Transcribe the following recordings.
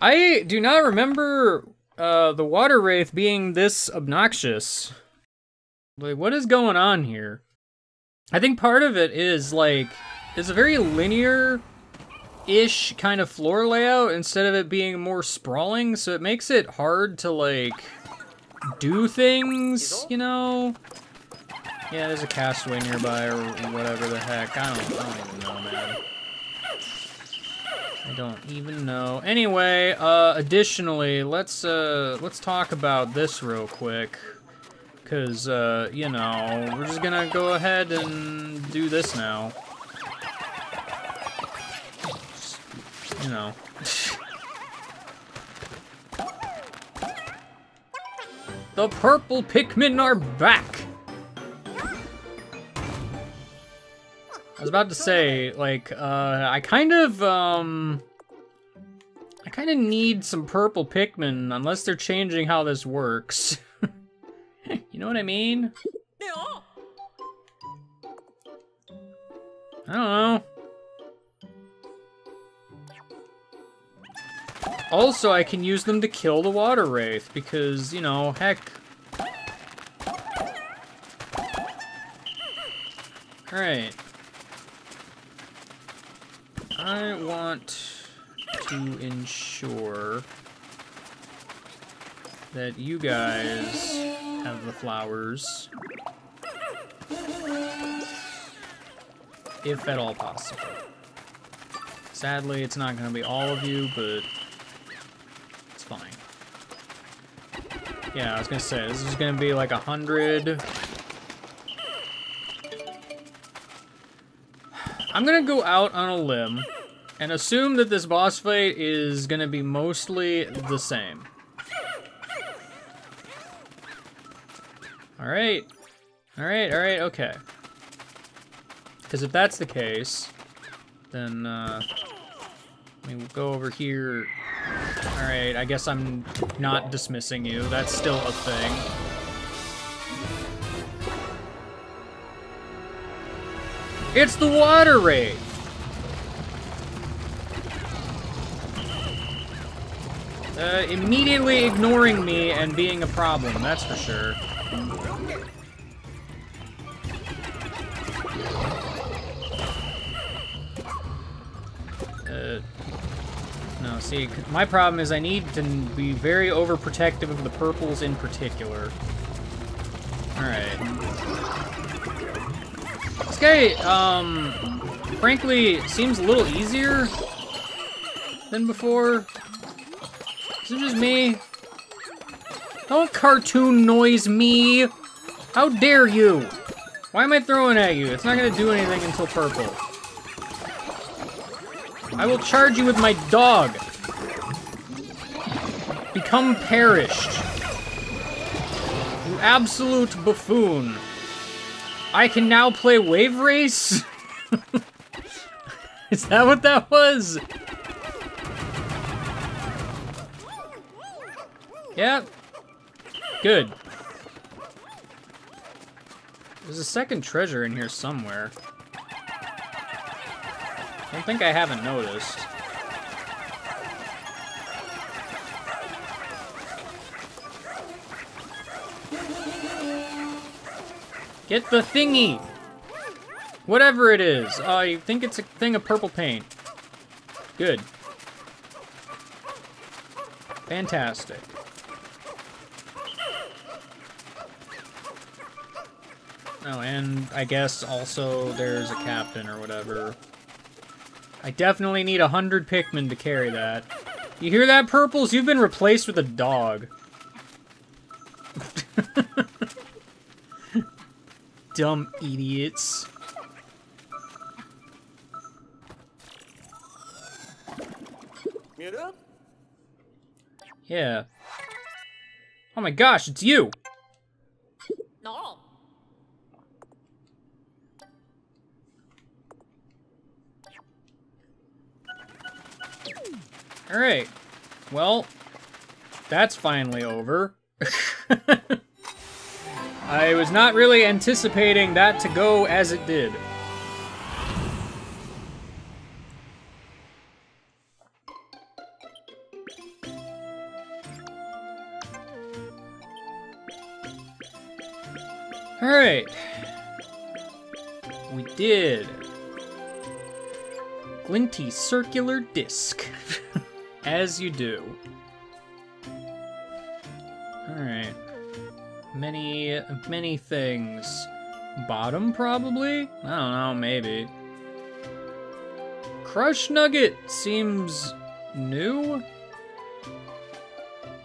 I do not remember uh, the water wraith being this obnoxious. Like, what is going on here? I think part of it is like it's a very linear ish kind of floor layout instead of it being more sprawling, so it makes it hard to like do things, you know? Yeah, there's a castaway nearby or whatever the heck. I don't, I don't even know, man. I don't even know. Anyway, uh, additionally, let's, uh, let's talk about this real quick. Because, uh, you know, we're just gonna go ahead and do this now. Just, you know. the purple Pikmin are back! I was about to say, like, uh, I kind of, um... I kind of need some purple Pikmin, unless they're changing how this works. you know what I mean? I don't know. Also, I can use them to kill the Water Wraith, because, you know, heck... Alright. I want to ensure that you guys have the flowers. If at all possible. Sadly, it's not going to be all of you, but it's fine. Yeah, I was going to say, this is going to be like a hundred... I'm going to go out on a limb and assume that this boss fight is going to be mostly the same. Alright. Alright, alright, okay. Because if that's the case, then, uh, let me go over here. Alright, I guess I'm not dismissing you. That's still a thing. It's the Water Wraith! Uh, immediately ignoring me and being a problem, that's for sure. Uh, no, see, my problem is I need to be very overprotective of the purples in particular. Alright. This guy, um, frankly, seems a little easier than before. Is it just me? Don't cartoon noise me! How dare you! Why am I throwing at you? It's not gonna do anything until purple. I will charge you with my dog! Become perished. You absolute buffoon. I can now play Wave Race? Is that what that was? Yep. Good. There's a second treasure in here somewhere. I don't think I haven't noticed. Get the thingy! Whatever it is. Oh, I think it's a thing of purple paint. Good. Fantastic. Oh, and I guess also there's a captain or whatever. I definitely need a hundred Pikmin to carry that. You hear that, Purples? You've been replaced with a dog. Dumb idiots. Yeah. Oh my gosh, it's you! No. All right. Well, that's finally over. I was not really anticipating that to go as it did. Alright. We did. Glinty circular disc. As you do. Alright. Many, many things. Bottom, probably? I don't know, maybe. Crush Nugget seems new?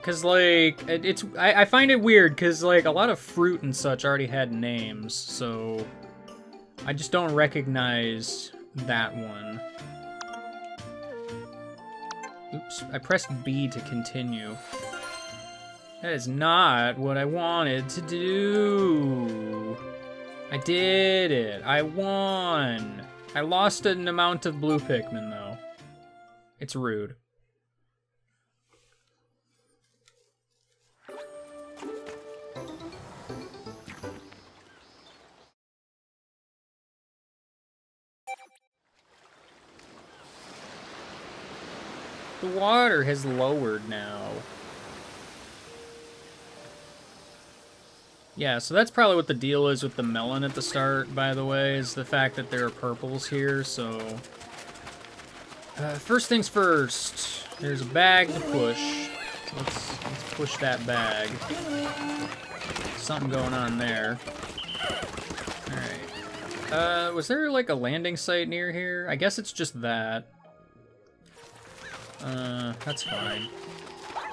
Cause like it- it's I, I find it weird because like a lot of fruit and such already had names, so I just don't recognize that one. Oops, I pressed B to continue. That is not what I wanted to do. I did it. I won. I lost an amount of blue Pikmin though. It's rude. The water has lowered now. Yeah, so that's probably what the deal is with the melon at the start, by the way, is the fact that there are purples here, so... Uh, first things first, there's a bag to push. Let's, let's push that bag. Something going on there. Alright. Uh, was there like a landing site near here? I guess it's just that. Uh, that's fine.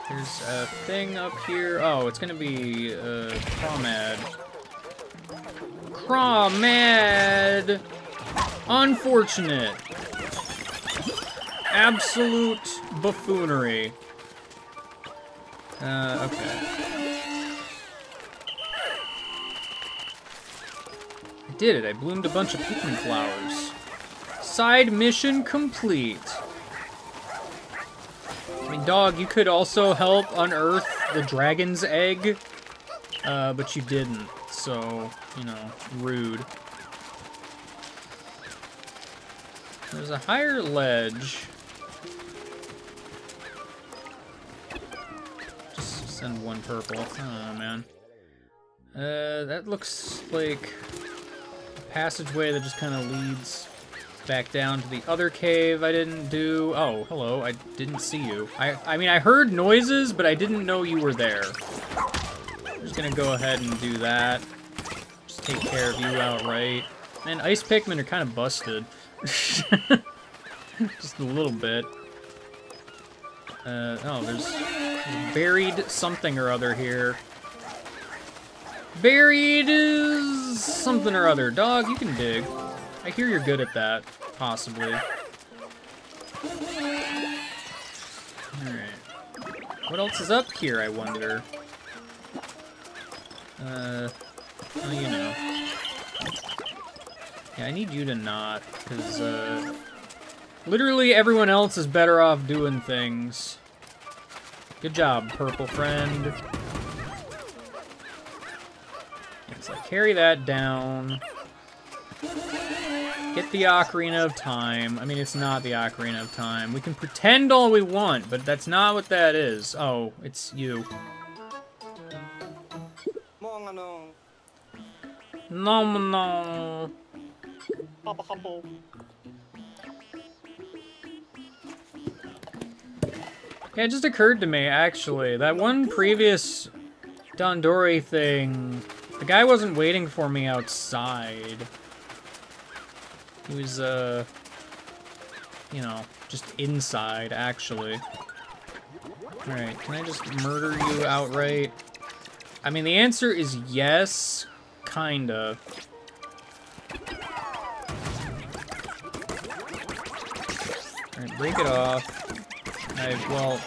There's a thing up here. Oh, it's gonna be, uh, Crawmad. Crawmad! Unfortunate. Absolute buffoonery. Uh, okay. I did it. I bloomed a bunch of Pikmin flowers. Side mission complete. I mean, dog, you could also help unearth the dragon's egg, uh, but you didn't, so, you know, rude. There's a higher ledge. Just send one purple. Oh, man. Uh, that looks like a passageway that just kind of leads back down to the other cave I didn't do. Oh, hello, I didn't see you. I, I mean, I heard noises, but I didn't know you were there. I'm just gonna go ahead and do that. Just take care of you outright. And Ice Pikmin are kind of busted. just a little bit. Uh, oh, there's, there's buried something or other here. Buried is something or other. Dog, you can dig. I hear you're good at that, possibly. Alright. What else is up here, I wonder? Uh, well, you know. Yeah, I need you to not, because, uh, literally everyone else is better off doing things. Good job, purple friend. Like, carry that down. Get the Ocarina of Time. I mean, it's not the Ocarina of Time. We can pretend all we want, but that's not what that is. Oh, it's you. No, no. Yeah, it just occurred to me, actually, that one previous Dandori thing, the guy wasn't waiting for me outside. He was, uh, you know, just inside, actually. Alright, can I just murder you outright? I mean, the answer is yes, kinda. Alright, break it off. I, well,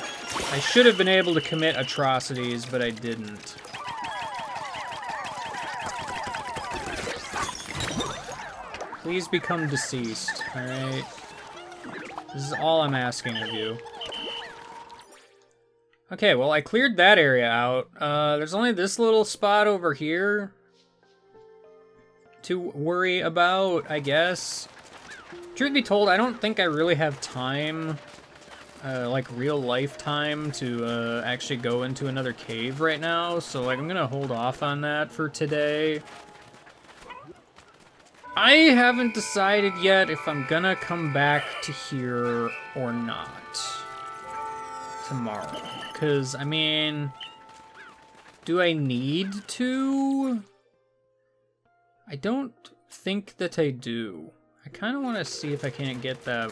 I should have been able to commit atrocities, but I didn't. Please become deceased, alright? This is all I'm asking of you. Okay, well, I cleared that area out. Uh, there's only this little spot over here to worry about, I guess. Truth be told, I don't think I really have time uh, like real life time to uh, actually go into another cave right now, so like I'm gonna hold off on that for today. I haven't decided yet if I'm gonna come back to here or not tomorrow. Because, I mean, do I need to? I don't think that I do. I kind of want to see if I can't get that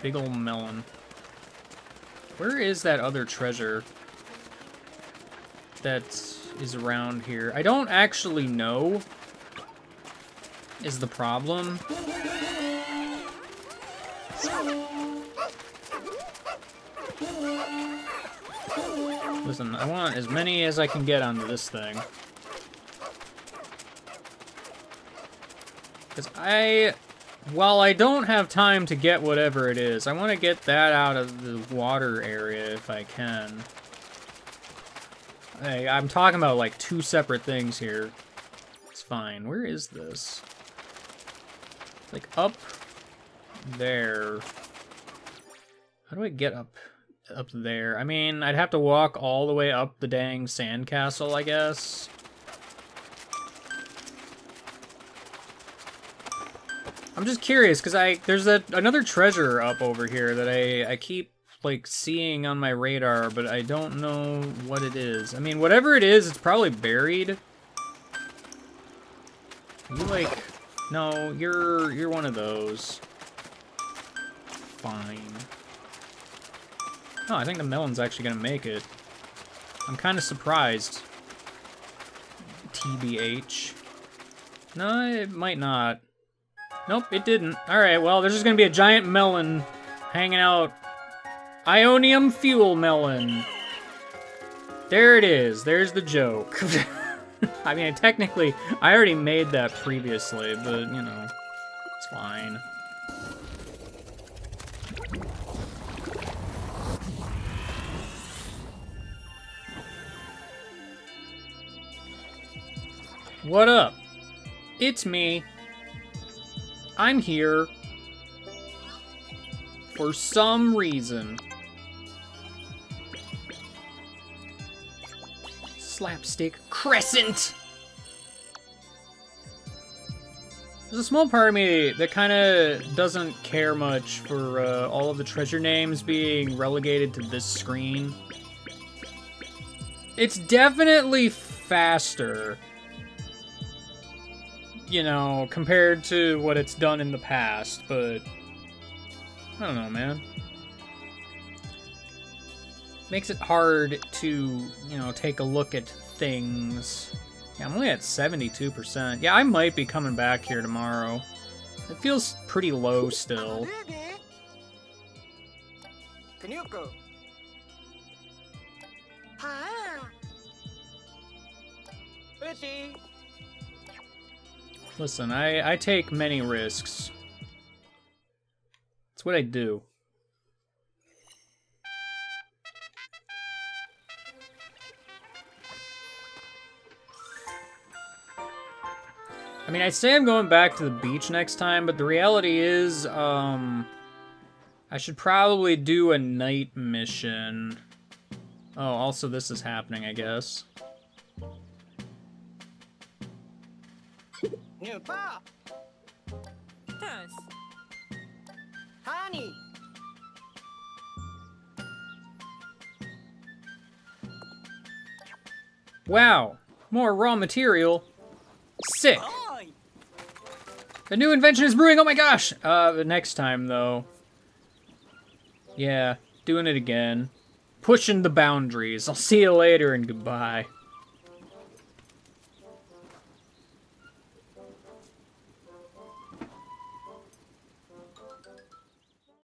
big old melon. Where is that other treasure that is around here? I don't actually know is the problem. Listen, I want as many as I can get onto this thing. Because I, while I don't have time to get whatever it is, I want to get that out of the water area if I can. Hey, I'm talking about like two separate things here. It's fine. Where is this? Like up there. How do I get up up there? I mean, I'd have to walk all the way up the dang sandcastle, I guess. I'm just curious because I there's a another treasure up over here that I I keep like seeing on my radar, but I don't know what it is. I mean, whatever it is, it's probably buried. You like no, you're you're one of those. Fine. Oh, I think the melon's actually gonna make it. I'm kind of surprised. TBH. No, it might not. Nope, it didn't. Alright, well, there's just gonna be a giant melon hanging out. Ionium fuel melon. There it is. There's the joke. I mean, technically, I already made that previously, but, you know, it's fine. What up? It's me. I'm here. For some reason. Slapstick Crescent! There's a small part of me that kind of doesn't care much for uh, all of the treasure names being relegated to this screen. It's definitely faster, you know, compared to what it's done in the past, but I don't know, man. Makes it hard to, you know, take a look at things. Yeah, I'm only at 72%. Yeah, I might be coming back here tomorrow. It feels pretty low still. Listen, I, I take many risks. It's what I do. I mean, I say I'm going back to the beach next time, but the reality is, um... I should probably do a night mission. Oh, also this is happening, I guess. New pa. Yes. Honey. Wow, more raw material. Sick. A new invention is brewing. Oh my gosh. Uh, next time though. Yeah, doing it again. Pushing the boundaries. I'll see you later and goodbye.